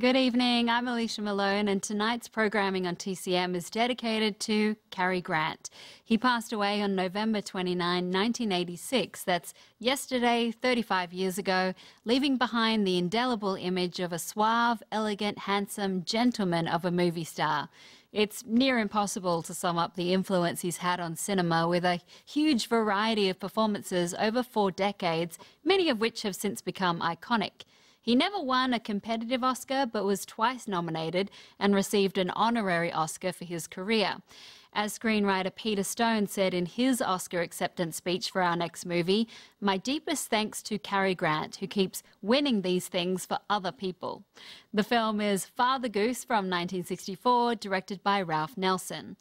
Good evening. I'm Alicia Malone, and tonight's programming on TCM is dedicated to Cary Grant. He passed away on November 29, 1986. That's yesterday, 35 years ago, leaving behind the indelible image of a suave, elegant, handsome gentleman of a movie star. It's near impossible to sum up the influence he's had on cinema with a huge variety of performances over four decades, many of which have since become iconic. He never won a competitive Oscar, but was twice nominated and received an honorary Oscar for his career. As screenwriter Peter Stone said in his Oscar acceptance speech for our next movie, my deepest thanks to Cary Grant, who keeps winning these things for other people. The film is Father Goose from 1964, directed by Ralph Nelson.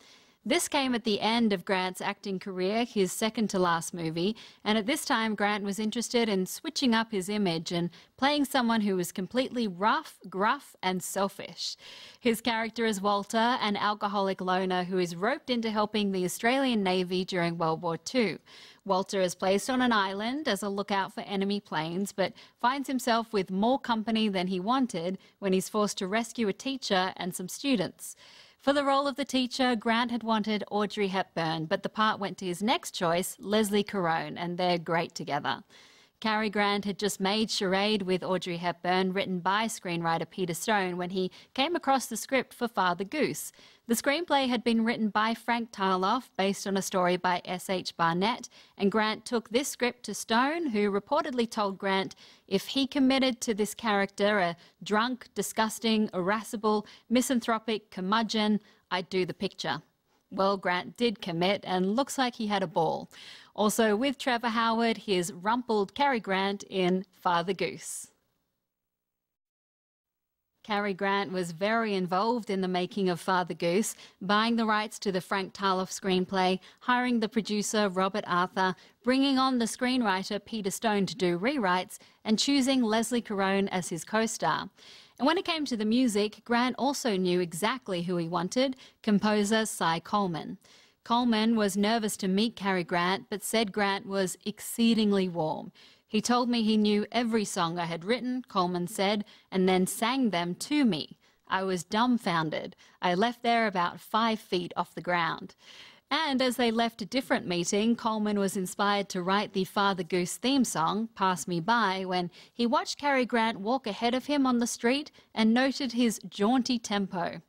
This came at the end of Grant's acting career, his second to last movie, and at this time Grant was interested in switching up his image and playing someone who was completely rough, gruff, and selfish. His character is Walter, an alcoholic loner who is roped into helping the Australian Navy during World War II. Walter is placed on an island as a lookout for enemy planes, but finds himself with more company than he wanted when he's forced to rescue a teacher and some students. For the role of the teacher, Grant had wanted Audrey Hepburn, but the part went to his next choice, Leslie Caron, and they're great together. Cary Grant had just made Charade with Audrey Hepburn, written by screenwriter Peter Stone, when he came across the script for Father Goose. The screenplay had been written by Frank Tarloff, based on a story by S.H. Barnett, and Grant took this script to Stone, who reportedly told Grant if he committed to this character, a drunk, disgusting, irascible, misanthropic curmudgeon, I'd do the picture. Well, Grant did commit and looks like he had a ball. Also with Trevor Howard, here's rumpled Cary Grant in Father Goose. Cary Grant was very involved in the making of Father Goose, buying the rights to the Frank Tarloff screenplay, hiring the producer Robert Arthur, bringing on the screenwriter Peter Stone to do rewrites, and choosing Leslie Caron as his co star. And when it came to the music, Grant also knew exactly who he wanted composer Cy Coleman. Coleman was nervous to meet Cary Grant, but said Grant was exceedingly warm. He told me he knew every song I had written, Coleman said, and then sang them to me. I was dumbfounded. I left there about five feet off the ground. And as they left a different meeting, Coleman was inspired to write the Father Goose theme song, Pass Me By, when he watched Cary Grant walk ahead of him on the street and noted his jaunty tempo.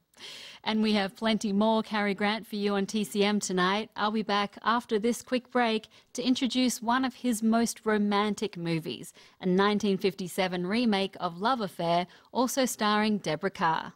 And we have plenty more Cary Grant for you on TCM tonight. I'll be back after this quick break to introduce one of his most romantic movies, a 1957 remake of Love Affair, also starring Deborah Kerr.